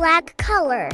black color.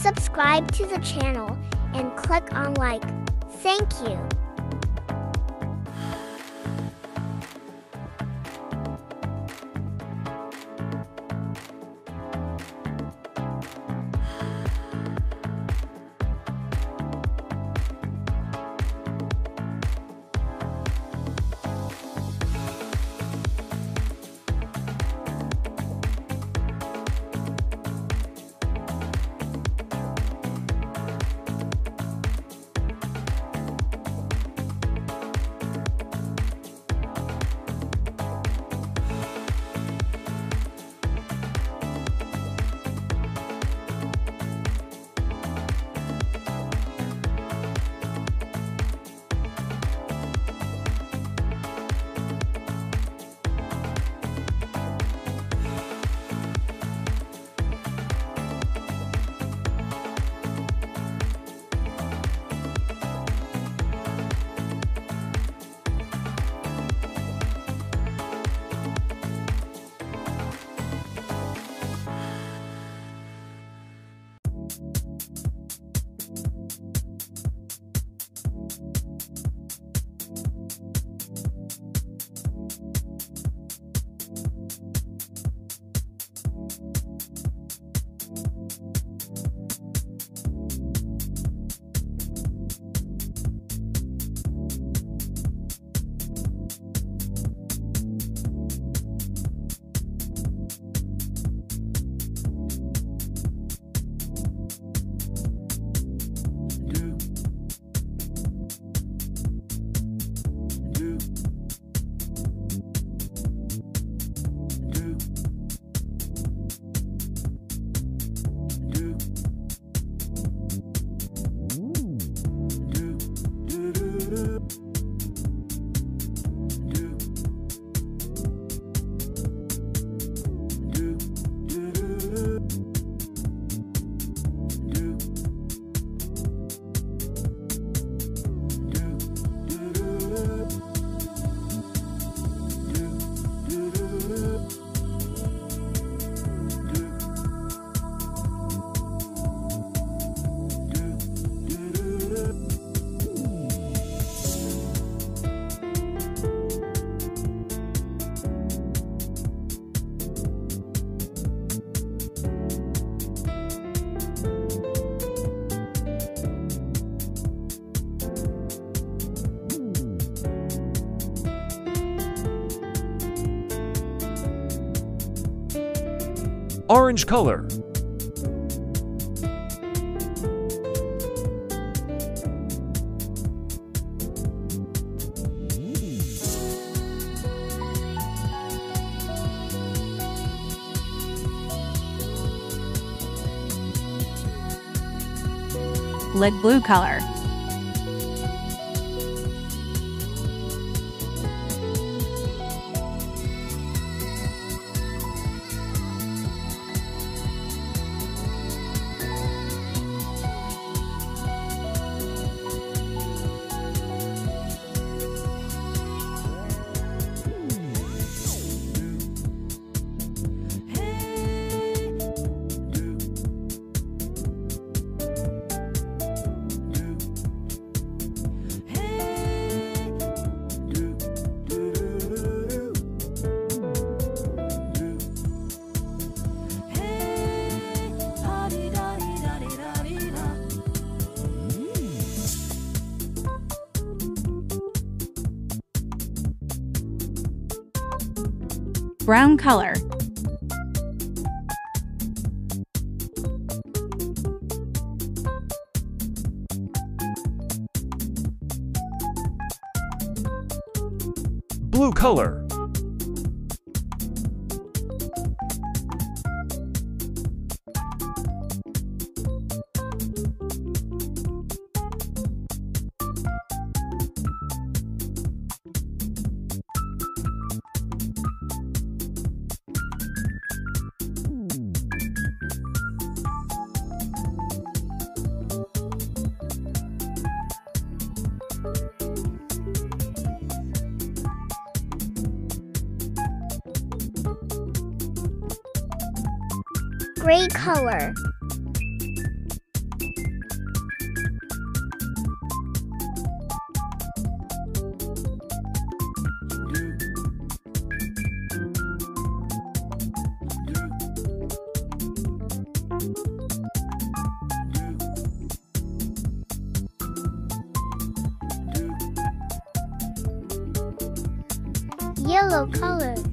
Subscribe to the channel and click on like. Thank you. Orange color. Light blue color. Brown color. Blue color. Gray color. Yellow color.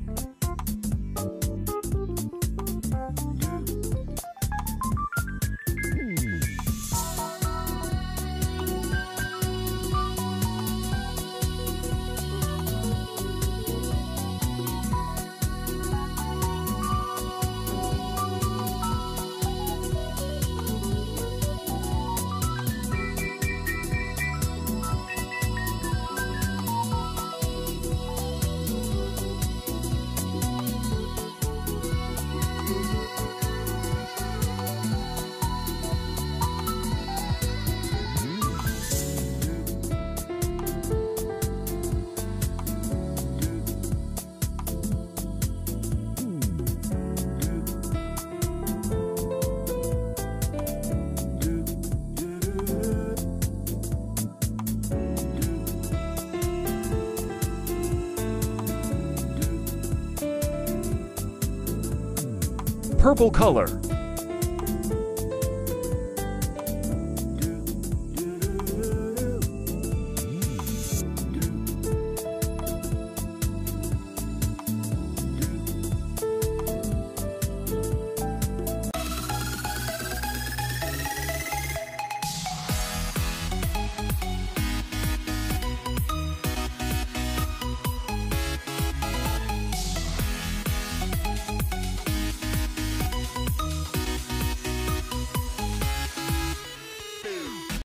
purple color.